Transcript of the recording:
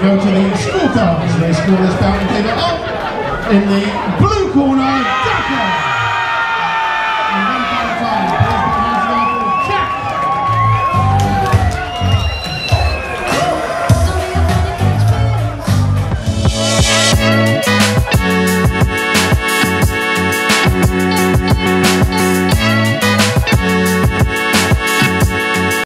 go to the school scorecards. They score this bout in it in the blue corner, Dakar.